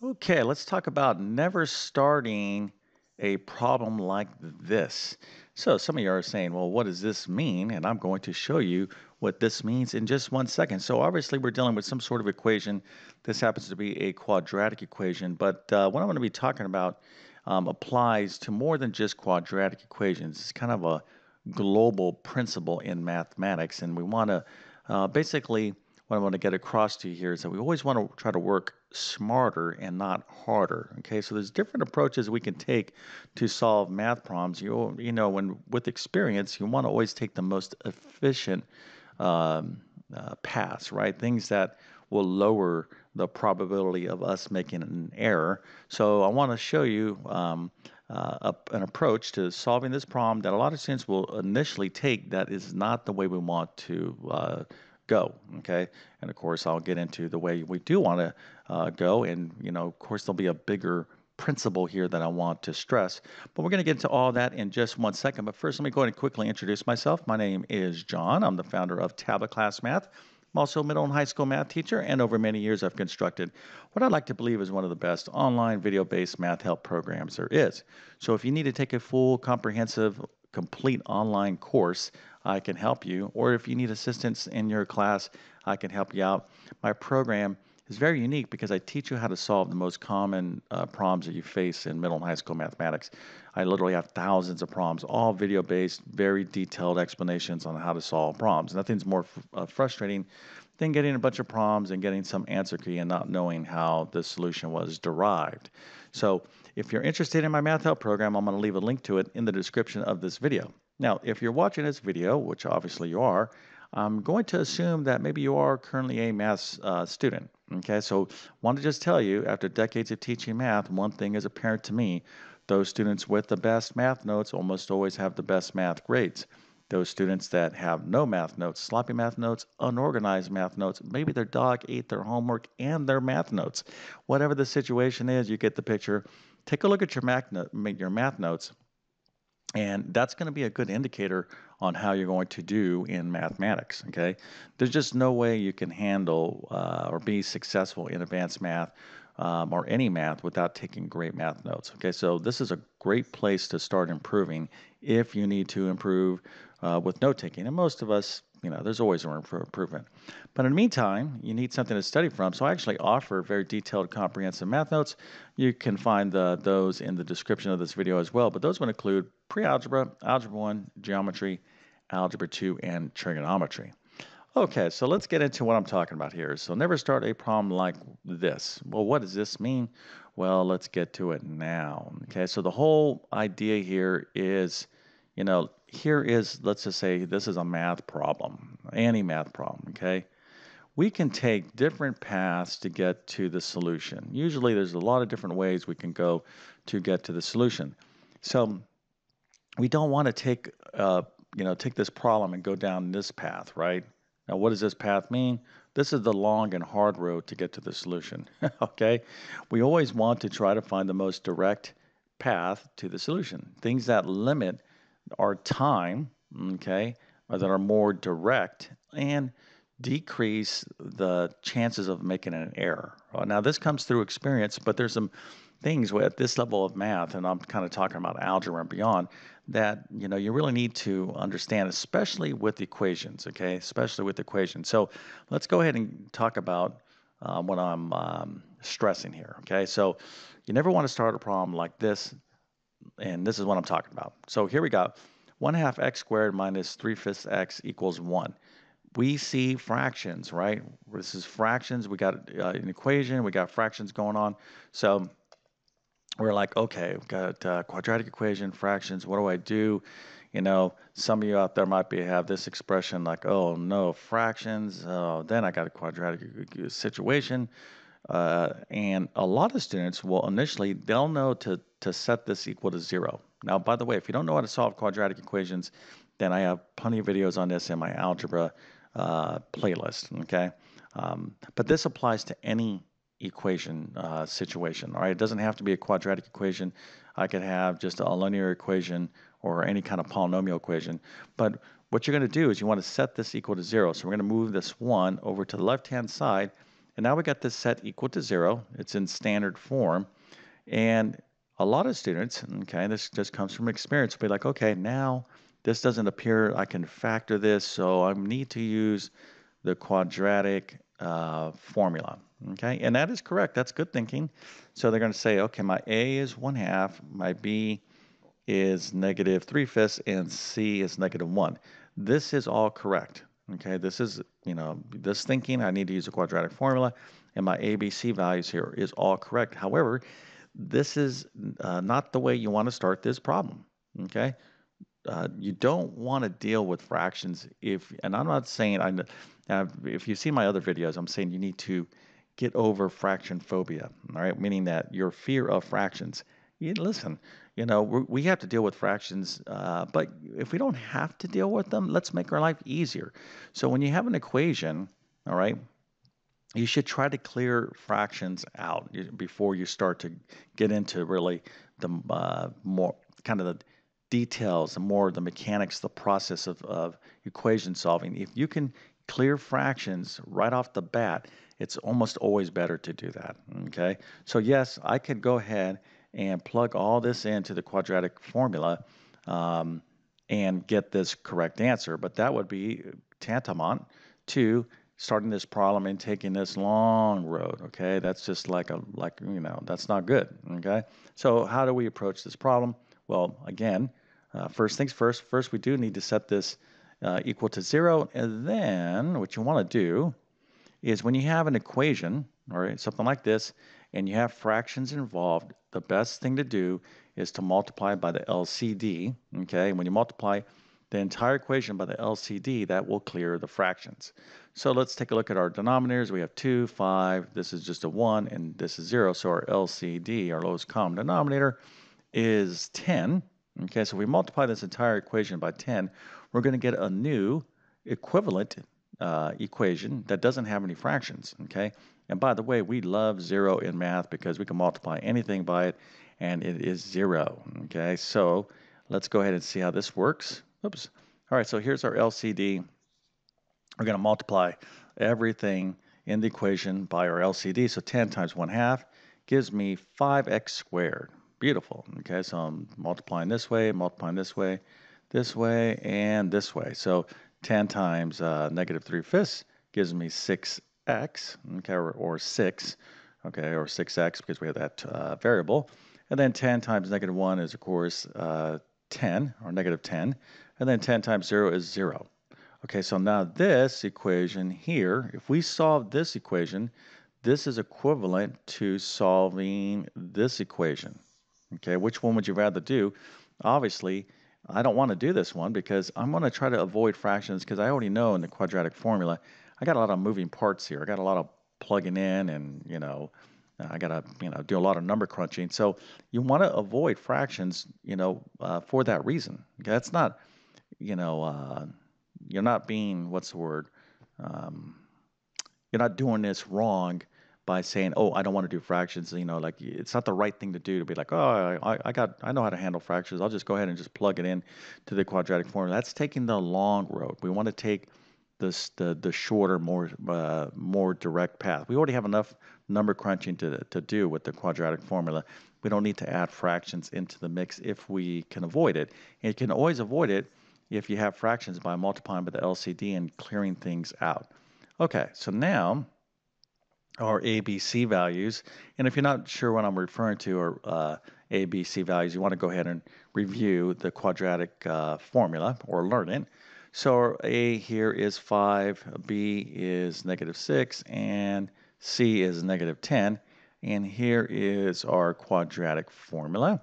Okay, let's talk about never starting a problem like this. So, some of you are saying, well, what does this mean? And I'm going to show you what this means in just one second. So, obviously, we're dealing with some sort of equation. This happens to be a quadratic equation, but uh, what I'm going to be talking about um, applies to more than just quadratic equations. It's kind of a global principle in mathematics, and we want to uh, basically what I want to get across to you here is that we always want to try to work smarter and not harder. Okay, so there's different approaches we can take to solve math problems. You you know, when with experience, you want to always take the most efficient um, uh, paths, right? Things that will lower the probability of us making an error. So I want to show you. Um, uh, a, an approach to solving this problem that a lot of students will initially take that is not the way we want to uh, go. Okay, and of course I'll get into the way we do want to uh, go, and you know, of course there'll be a bigger principle here that I want to stress. But we're going to get into all that in just one second. But first, let me go ahead and quickly introduce myself. My name is John. I'm the founder of TabletClass Math. I'm also a middle and high school math teacher, and over many years, I've constructed what I'd like to believe is one of the best online video based math help programs there is. So, if you need to take a full, comprehensive, complete online course, I can help you. Or if you need assistance in your class, I can help you out. My program is very unique because I teach you how to solve the most common uh, problems that you face in middle and high school mathematics. I literally have thousands of problems, all video based, very detailed explanations on how to solve problems. Nothing's more uh, frustrating than getting a bunch of problems and getting some answer key and not knowing how the solution was derived. So, if you're interested in my Math Help program, I'm going to leave a link to it in the description of this video. Now, if you're watching this video, which obviously you are, I'm going to assume that maybe you are currently a math uh, student. Okay, so want to just tell you, after decades of teaching math, one thing is apparent to me: those students with the best math notes almost always have the best math grades. Those students that have no math notes, sloppy math notes, unorganized math notes, maybe their dog ate their homework and their math notes. Whatever the situation is, you get the picture. Take a look at your math, your math notes and that's going to be a good indicator on how you're going to do in mathematics. Okay, there's just no way you can handle uh, or be successful in advanced math um, or any math without taking great math notes. Okay, so this is a great place to start improving if you need to improve uh, with note taking. And most of us you know, there's always room for improvement. But in the meantime, you need something to study from. So I actually offer very detailed, comprehensive math notes. You can find the, those in the description of this video as well. But those would include pre-algebra, algebra 1, geometry, algebra 2, and trigonometry. Okay, so let's get into what I'm talking about here. So never start a problem like this. Well, what does this mean? Well, let's get to it now. Okay, so the whole idea here is you know, here is, let's just say this is a math problem, any math problem, okay? We can take different paths to get to the solution. Usually there's a lot of different ways we can go to get to the solution. So we don't want to take, uh, you know, take this problem and go down this path, right? Now, what does this path mean? This is the long and hard road to get to the solution, okay? We always want to try to find the most direct path to the solution. Things that limit our time, okay, that are more direct and decrease the chances of making an error. Now, this comes through experience, but there's some things with at this level of math, and I'm kind of talking about algebra and beyond, that you know you really need to understand, especially with equations. Okay, especially with equations. So let's go ahead and talk about uh, what I'm um, stressing here. Okay, so you never want to start a problem like this and this is what I'm talking about. So here we go. 1 half x squared minus 3 fifths x equals 1. We see fractions, right? This is fractions. We got uh, an equation. We got fractions going on. So we're like, okay, we've got a quadratic equation, fractions. What do I do? You know, some of you out there might be have this expression like, oh no, fractions. Oh, then I got a quadratic situation. Uh, and a lot of students will initially, they'll know to, to set this equal to zero. Now, by the way, if you don't know how to solve quadratic equations, then I have plenty of videos on this in my algebra uh, playlist, okay? Um, but this applies to any equation uh, situation, all right? It doesn't have to be a quadratic equation. I could have just a linear equation or any kind of polynomial equation. But what you're going to do is you want to set this equal to zero. So we're going to move this 1 over to the left-hand side And now we got this set equal to zero. It's in standard form. And a lot of students, okay, this just comes from experience, will be like, okay, now this doesn't appear, I can factor this, so I need to use the quadratic uh, formula. Okay, and that is correct. That's good thinking. So they're going to say, okay, my A is 1 half, my B is negative 3 fifths, and C is negative 1. This is all correct. Okay, this is, you know, this thinking, I need to use a quadratic formula, and my ABC values here is all correct. However, this is uh, not the way you want to start this problem. Okay, uh, you don't want to deal with fractions if, and I'm not saying, I, if you see my other videos, I'm saying you need to get over fraction phobia, all right? Meaning that your fear of fractions. You, listen, you know, we have to deal with fractions, uh, but if we don't have to deal with them, let's make our life easier. So when you have an equation, all right, you should try to clear fractions out before you start to get into really the uh, more kind of the details and more of the mechanics, the process of, of equation solving. If you can clear fractions right off the bat, it's almost always better to do that. Okay, so yes, I could go ahead and plug all this into the quadratic formula um, and get this correct answer, but that would be tantamount to starting this problem and taking this long road okay? That's just like a like you know that's not good okay? So how do we approach this problem? Well again uh, first things first first we do need to set this uh, equal to zero and then what you want to do is when you have an equation all right something like this and you have fractions involved the best thing to do is to multiply by the LCD okay when you multiply the entire equation by the LCD, that will clear the fractions. So let's take a look at our denominators. We have 2, 5, this is just a 1, and this is 0. So our LCD, our lowest common denominator, is 10. Okay, so if we multiply this entire equation by 10, we're going to get a new equivalent uh, equation that doesn't have any fractions. Okay, and by the way, we love 0 in math because we can multiply anything by it, and it is 0. Okay, so let's go ahead and see how this works. Oops. All right, so here's our LCD. We're going to multiply everything in the equation by our LCD. So 10 times 1 half gives me 5x squared. Beautiful. Okay, so I'm multiplying this way, multiplying this way, this way, and this way. So 10 times uh, negative 3 fifths gives me 6x, okay, or, or 6, okay, or 6x because we have that uh, variable. And then 10 times negative 1 is, of course, uh, 10, or negative 10 and then 10 times 0 is 0. Okay, so now this equation here, if we solve this equation, this is equivalent to solving this equation. Okay, which one would you rather do? Obviously, I don't want to do this one because I'm going to try to avoid fractions because I already know in the quadratic formula, I got a lot of moving parts here. I got a lot of plugging in and, you know, I got to, you know, do a lot of number crunching. So you want to avoid fractions, you know, uh, for that reason. That's not you know, uh, you're not being what's the word? Um, you're not doing this wrong by saying, "Oh, I don't want to do fractions." You know, like it's not the right thing to do to be like, "Oh, I, I got, I know how to handle fractions. I'll just go ahead and just plug it in to the quadratic formula." That's taking the long road. We want to take this the the shorter, more uh, more direct path. We already have enough number crunching to to do with the quadratic formula. We don't need to add fractions into the mix if we can avoid it. And you can always avoid it if you have fractions by multiplying by the LCD and clearing things out. Okay, so now our ABC values, and if you're not sure what I'm referring to or uh, ABC values, you want to go ahead and review the quadratic uh, formula or learn it. So our A here is 5, B is negative 6, and C is negative 10. And here is our quadratic formula.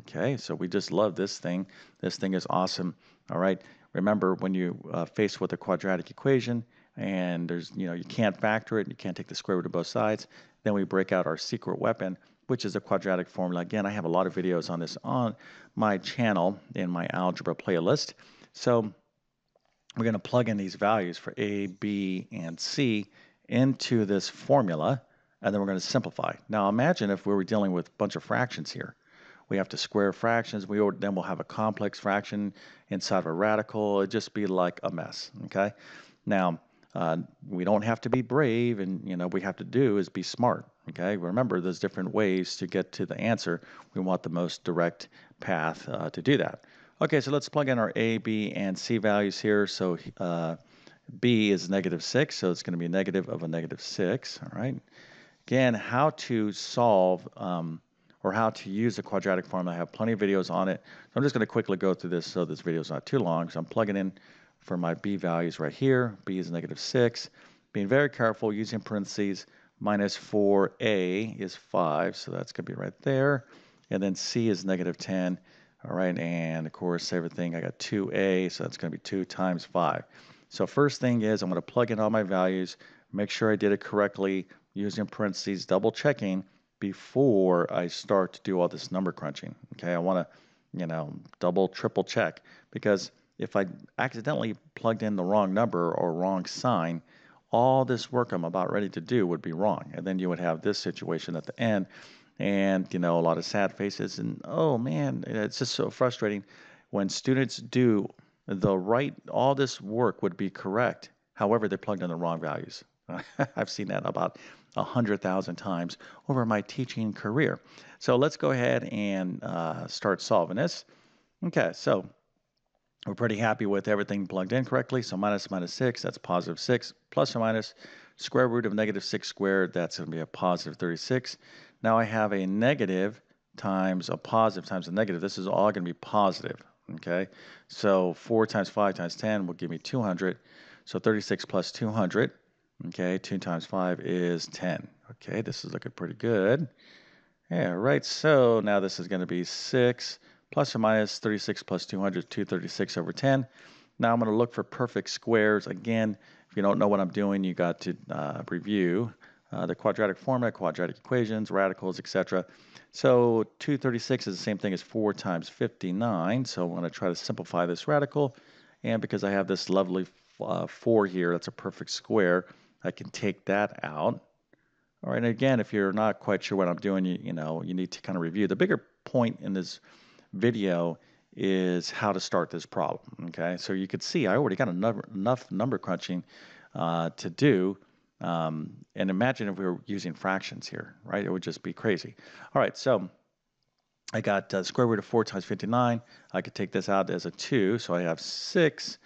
Okay, so we just love this thing. This thing is awesome. All right. Remember when you uh, face with a quadratic equation and there's, you know, you can't factor it, you can't take the square root of both sides, then we break out our secret weapon, which is a quadratic formula. Again, I have a lot of videos on this on my channel in my algebra playlist. So we're going to plug in these values for A, B, and C into this formula, and then we're going to simplify. Now imagine if we were dealing with a bunch of fractions here. We have to square fractions. We then we'll have a complex fraction inside of a radical. It'd just be like a mess. Okay. Now, uh, we don't have to be brave, and you know we have to do is be smart. Okay, remember there's different ways to get to the answer. We want the most direct path uh, to do that. Okay, so let's plug in our A, B, and C values here. So uh, B is negative 6, so it's going to be negative of a negative 6. All right. Again, how to solve um, or how to use the quadratic formula. I have plenty of videos on it. So I'm just going to quickly go through this so this video is not too long. So I'm plugging in for my B values right here. B is negative 6. Being very careful, using parentheses, minus 4A is 5, so that's going to be right there. And then C is negative 10. All right, and of course, everything, I got 2A, so that's going to be 2 times 5. So first thing is I'm to plug in all my values, make sure I did it correctly, using parentheses, double checking before I start to do all this number crunching. Okay, I want to, you know, double, triple check because if I accidentally plugged in the wrong number or wrong sign, all this work I'm about ready to do would be wrong. And then you would have this situation at the end and, you know, a lot of sad faces. And oh man, it's just so frustrating when students do the right, all this work would be correct. However, they plugged in the wrong values. I've seen that about a hundred thousand times over my teaching career. So let's go ahead and uh, start solving this. Okay, so we're pretty happy with everything plugged in correctly. So minus minus 6, that's positive 6, plus or minus square root of negative 6 squared, that's going to be a positive 36. Now I have a negative times a positive times a negative. This is all going to be positive, okay? So 4 times 5 times 10 will give me 200. So 36 plus 200, okay, 2 times 5 is 10. Okay, this is looking pretty good. Yeah, right, so now this is going to be 6 plus or minus 36 plus 200 236 over 10. Now I'm going to look for perfect squares. Again, if you don't know what I'm doing, you got to uh, review uh, the quadratic formula, quadratic equations, radicals, etc. So 236 is the same thing as 4 times 59. So I'm going to try to simplify this radical. And because I have this lovely uh, 4 here, that's a perfect square, I can take that out. All right, and again, if you're not quite sure what I'm doing, you, you know, you need to kind of review. The bigger point in this video is how to start this problem. Okay, so you could see I already got enough, enough number crunching uh, to do. Um, and imagine if we were using fractions here, right? It would just be crazy. All right, so I got uh, square root of 4 times 59. I could take this out as a 2, so I have 6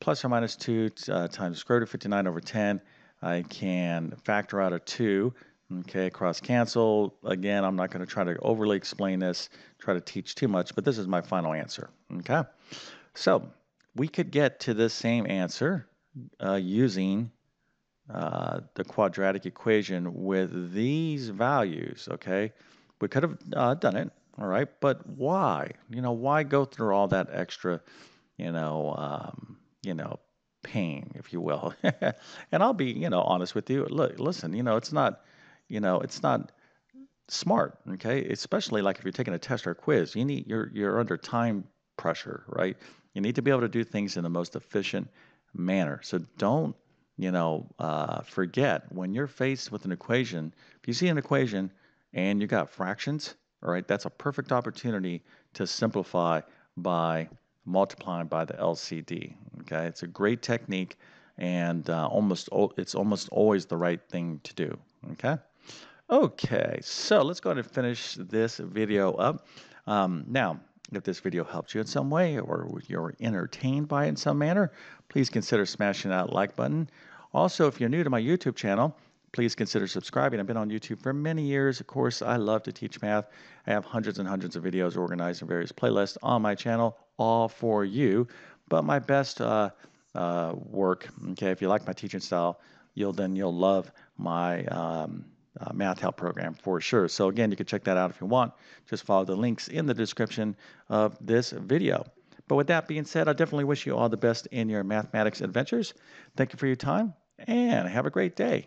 plus or minus 2 uh, times square root of 59 over 10. I can factor out a 2. Okay, cross cancel. Again, I'm not going to try to overly explain this, try to teach too much, but this is my final answer. Okay, so we could get to the same answer uh, using uh, the quadratic equation with these values. Okay, we could have uh, done it. All right, but why? You know, why go through all that extra, you know, um, you know, pain, if you will? and I'll be, you know, honest with you. Look, listen, you know, it's not you know, it's not smart, okay? Especially like if you're taking a test or a quiz, you need you're you're under time pressure, right? You need to be able to do things in the most efficient manner. So don't, you know, uh, forget when you're faced with an equation. If you see an equation and you got fractions, all right, that's a perfect opportunity to simplify by multiplying by the LCD. Okay, it's a great technique, and uh, almost it's almost always the right thing to do. Okay. Okay, so let's go ahead and finish this video up. Um, now, if this video helped you in some way or you're entertained by it in some manner, please consider smashing that like button. Also, if you're new to my YouTube channel, please consider subscribing. I've been on YouTube for many years. Of course, I love to teach math. I have hundreds and hundreds of videos organized in various playlists on my channel, all for you. But my best uh, uh, work, okay, if you like my teaching style, you'll then you'll love my um, uh, math help program for sure. So again, you can check that out if you want. Just follow the links in the description of this video. But with that being said, I definitely wish you all the best in your mathematics adventures. Thank you for your time and have a great day.